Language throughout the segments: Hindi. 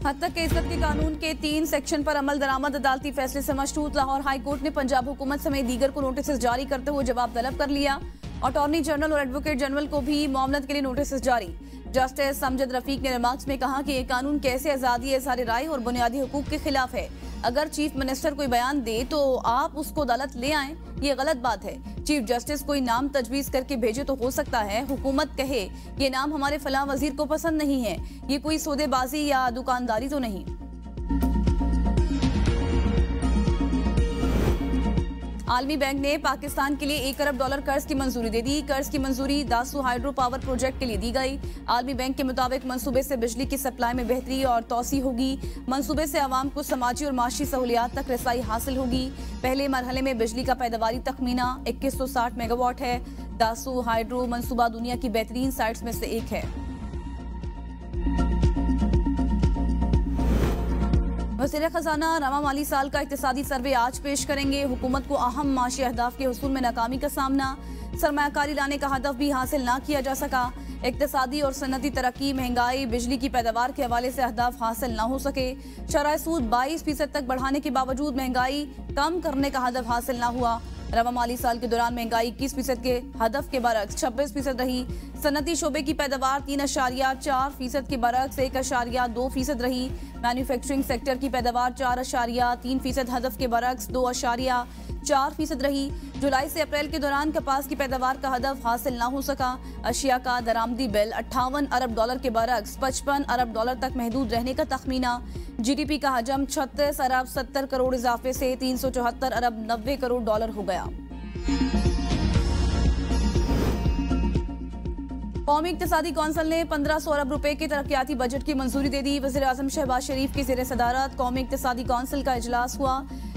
हद तक के इज़्ज़त के कानून के तीन सेक्शन पर अमल दरामद अदालती फैसले से मशरूत लाहौर हाई कोर्ट ने पंजाब हुकूमत समेत दीगर को नोटिस जारी करते हुए जवाब तलब कर लिया। अटॉर्नी जनरल और एडवोकेट जनरल को भी मामलत के लिए नोटिस जारी। जस्टिस समजद रफीक ने रिमार्क्स में कहा कि ये कानून कैसे आज़ादी है इजहार राय और बुनियादी हकूक के खिलाफ है। अगर चीफ मिनिस्टर कोई बयान दे तो आप उसको अदालत ले आए, ये गलत बात है। चीफ जस्टिस कोई नाम तजवीज करके भेजे तो हो सकता है, हुकूमत कहे, ये नाम हमारे फला वज़ीर को पसंद नहीं है। ये कोई सौदेबाजी या दुकानदारी तो नहीं। आलमी बैंक ने पाकिस्तान के लिए एक अरब डॉलर कर्ज की मंजूरी दे दी। कर्ज की मंजूरी दासू हाइड्रो पावर प्रोजेक्ट के लिए दी गई। आलमी बैंक के मुताबिक मंसूबे से बिजली की सप्लाई में बेहतरी और तोसी होगी। मंसूबे से आवाम को समाजी और माशी सहूलियात तक रसाई हासिल होगी। पहले मरहले में बिजली का पैदावारी तखमीना इक्कीस मेगावाट है। दासू हाइड्रो मनसूबा दुनिया की बेहतरीन साइट्स में से एक है। वज़ीर खजाना रामा माली साल का इकतदी सर्वे आज पेश करेंगे। हुकूमत को अहम माशी अहदाफ के हसूल में नाकामी का सामना। सरमाकारी लाने का हदफ भी हासिल ना किया जा सका। इकतदी और सनती तरक्की, महँगाई, बिजली की पैदावार के हवाले से अहदाफ हासिल ना हो सके। शराय सूद बाईस फ़ीसद तक बढ़ाने के बावजूद महँगाई कम करने का हदफ हासिल ना हुआ। रवा माली साल के दौरान महँगाई इक्कीस फ़ीसद के हदफ के बरक्स, छब्बीस फ़ीसद रही सनती शोबे की पैदावार, तीन अशारिया चार फ़ीसद के बरक्स, एक अशारिया दो फ़ीसद रही मैन्युफैक्चरिंग सेक्टर की पैदावार, चार अशारिया तीन फ़ीसद हदफ के बरक्स, दो अशारिया चार फ़ीसद रही। जुलाई से अप्रैल के दौरान कपास की पैदावार का हदफ हासिल न हो सका। अशिया का दरामदी बिल अट्ठावन अरब डॉलर के बरक्स, पचपन अरब डॉलर तक महदूद रहने का तखमीना। जीडीपी का हजम, छत्तीस अरब सत्तर करोड़ इजाफे से तीन सौ चौहत्तर अरब नब्बे करोड़ डॉलर हो गया। कौमी इकतदी कौंसिल ने पंद्रह सौ अरब रुपए के तरक्याती बजट की मंजूरी दे दी। वजी अजम शहबाज शरीफ की जेर सदारत कौमी इकतदी कौंसिल का इजलास हुआ।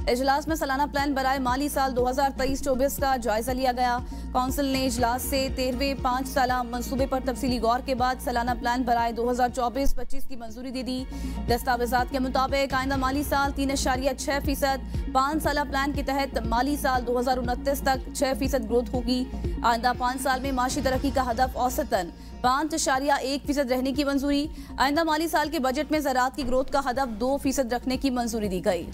इजलास में सालाना प्लान बरए माली साल दो हज़ार तेईस चौबीस का जायजा लिया गया। कौंसिल ने इजलास से तेरहवें पाँच साल मनसूबे पर तफसीली गौर के बाद सालाना प्लान बरए दो हज़ार चौबीस, पच्चीस की मंजूरी दे दी। दस्तावेजात के मुताबिक आइंदा माली साल तीन अशारिया छः फ़ीसद, पाँच साल प्लान के तहत माली साल दो हज़ार उनतीस तक छः फ़ीसद ग्रोथ होगी। आइंदा पाँच साल में माशी तरक्की का हदफ औसतन पाँच अशारिया एक फ़ीसद रहने की मंजूरी। आइंदा माली साल के बजट में ज़रात की ग्रोथ का हदफ दो फ़ीसद रखने की मंजूरी दी गई।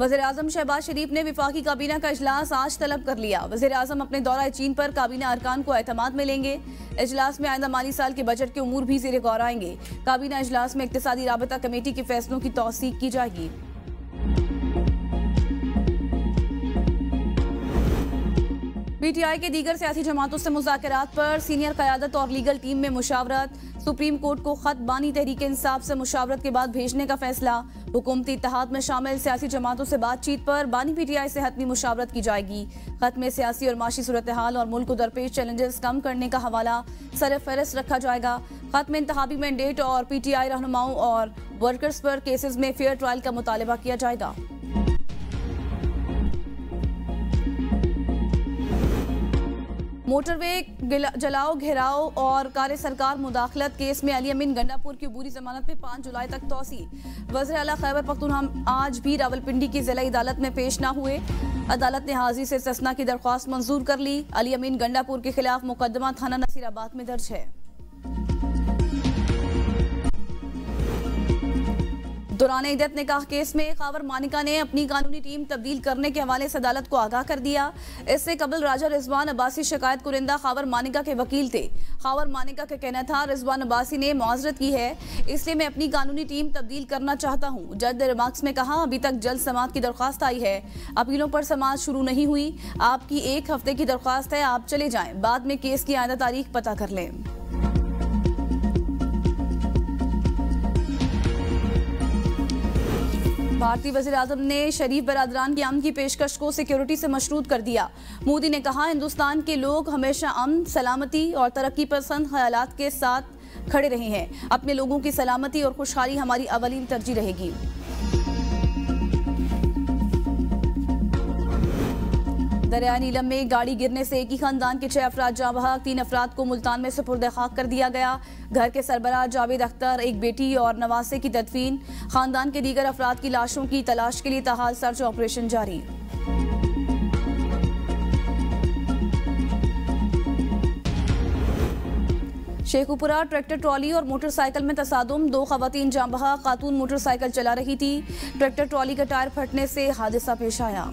वज़ीर अजम शहबाज शरीफ ने विफाकी काबीना का अजलास आज तलब कर लिया। वज़ीर अजम अपने दौरा चीन पर काबीना अरकान को अहतमाद में लेंगे। अजलास में आइंदा माली साल के बजट के उमूर भी जेर गौर आएँगे। काबीना अजलास में इकतदी रबता कमेटी के फैसलों की तोसीक की जाएगी। पीटीआई के दीगर सियासी जमातों से मुजाकरात पर सीनियर क्यादत और लीगल टीम में मुशावरत। सुप्रीम कोर्ट को खत बानी तहरीक इंसाफ से मुशावरत के बाद भेजने का फैसला। हुकूमती इतिहाद में शामिल सियासी जमातों से बातचीत पर बानी पीटीआई से हतमी मुशावरत की जाएगी। खत में सियासी और माशी सूरत हाल और मुल्क को दरपेश चैलेंजेस कम करने का हवाला सर फहरस्त रखा जाएगा। खत में इंतबी मैंडेट और पीटीआई रहनुमाओं और वर्कर्स पर केसेज में फेयर ट्रायल का मुतालबा किया जाएगा। मोटरवे जलाओ, घेराओ और कार्य सरकार मुदाखलत केस में अली अमीन गंडापुर की बुरी जमानत में पाँच जुलाई तक तोसी। वजर अला खैबर पख्तूनख्वा आज भी रावलपिंडी की जिला अदालत में पेश न हुए। अदालत ने हाजी से ससना की दरख्वास्त मंजूर कर ली। अली अमीन गंडापुर के खिलाफ मुकदमा थाना नसीराबाद में दर्ज है। दौरान इदत निकाह केस में खावर मानिका ने अपनी कानूनी टीम तब्दील करने के हवाले से अदालत को आगाह कर दिया। इससे कबल राजा रिजवान अब्बासी शिकायत कुरिंदा खावर मानिका के वकील थे। खावर मानिका का कहना था, रिजवान अब्बासी ने मुआजरत की है, इसलिए मैं अपनी कानूनी टीम तब्दील करना चाहता हूँ। जज ने रिमार्क्स में कहा, अभी तक जल्द समात की दरख्वास्त आई है। अपीलों पर समात शुरू नहीं हुई। आपकी एक हफ़्ते की दरख्वास्त है, आप चले जाएँ। बाद में केस की आयदा तारीख पता कर लें। भारतीय वजी अजम ने शरीफ बरदरान की अमन की पेशकश को सिक्योरिटी से मशरूद कर दिया। मोदी ने कहा, हिंदुस्तान के लोग हमेशा अमन, सलामती और तरक्की पसंद ख्याल के साथ खड़े रहे हैं। अपने लोगों की सलामती और खुशहाली हमारी अवलिन तरजीह रहेगी। दरिया नीलम में गाड़ी गिरने से एक ही खानदान के छह अफराद जहाँ बहक। तीन अफराद को मुल्तान में सुपुर्द खाक कर दिया गया। घर के सरबराह जावेद अख्तर, एक बेटी और नवासे की तदफीन। खानदान के दीगर अफराद की लाशों की तलाश के लिए तहाल सर्च ऑपरेशन जारी। शेखुपुरा ट्रैक्टर ट्रॉली और मोटरसाइकिल में तसादुम। दो खवतीन जामबहा खातून मोटरसाइकिल चला रही थी। ट्रैक्टर ट्रॉली का टायर फटने से हादसा पेश आया।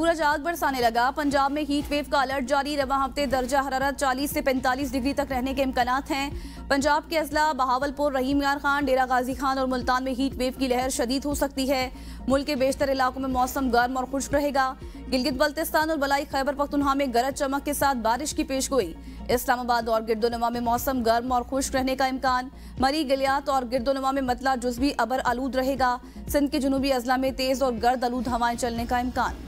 सूरज आग बरसाने लगा। पंजाब में हीट वेव का अलर्ट जारी। रवा हफ़्ते दर्जा हरारत 40 से 45 डिग्री तक रहने के इम्कान हैं। पंजाब के अजला बहावलपुर, रहीम यार खान, डेरा गाजी खान और मुल्तान में हीट वेव की लहर शदीद हो सकती है। मुल्क के बेशतर इलाकों में मौसम गर्म और खुश्क रहेगा। गिलगित बल्तिस्तान और बलाई खैबर पख्तुनहा में गरज चमक के साथ बारिश की पेश गोई। इस्लामाबाद और गिरदोनवा में मौसम गर्म और खुश्क रहने का इम्कान। मरी गलियात और गिरदोनवा में मतला जुजवी अबर आलूद रहेगा। सिंध के जनूबी अजला में तेज और गर्द आलूद हवाएँ चलने का इम्कान।